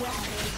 Ravage.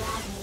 Dragon.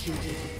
executed.